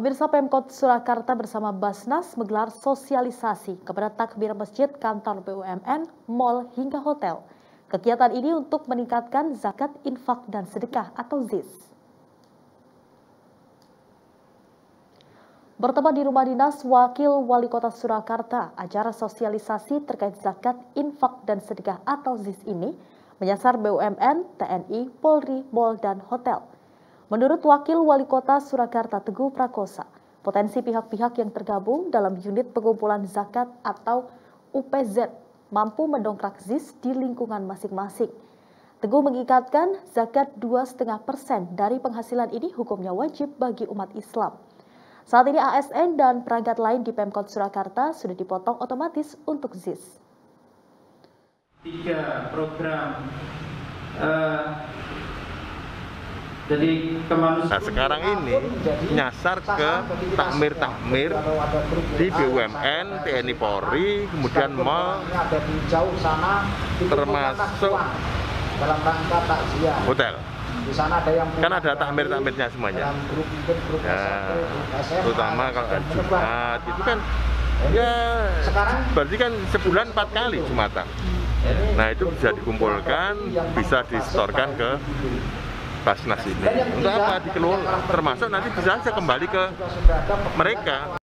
Pemirsa Pemkot Surakarta bersama Basnas menggelar sosialisasi kepada takbir masjid, kantor BUMN, mal hingga hotel. Kegiatan ini untuk meningkatkan zakat, infak, dan sedekah atau ZIS. Bertemu di rumah dinas Wakil Wali Kota Surakarta, acara sosialisasi terkait zakat, infak, dan sedekah atau ZIS ini menyasar BUMN, TNI, Polri, Mall, dan hotel. Menurut Wakil Wali Kota Surakarta Teguh Prakosa, potensi pihak-pihak yang tergabung dalam unit pengumpulan zakat atau UPZ mampu mendongkrak ZIS di lingkungan masing-masing. Teguh mengikatkan zakat 2,5 persen dari penghasilan ini hukumnya wajib bagi umat Islam. Saat ini ASN dan perangkat lain di Pemkot Surakarta sudah dipotong otomatis untuk ZIS. Tiga program uh, jadi kemanusiaan. Nah sekarang ini nyasar ke takmir-takmir di BUMN, TNI Polri, kemudian mal, termasuk dalam rangka takziah. hotel. Di sana ada yang kan ada takmir-takmirnya semuanya. grup grup ya, terutama kalau ada Jumat itu kan ya berarti kan sebulan empat kali Jumatan. Nah itu bisa dikumpulkan, bisa disetorkan ke Basnas ini. Untuk apa dikelola? Termasuk nanti bisa saja kembali ke mereka.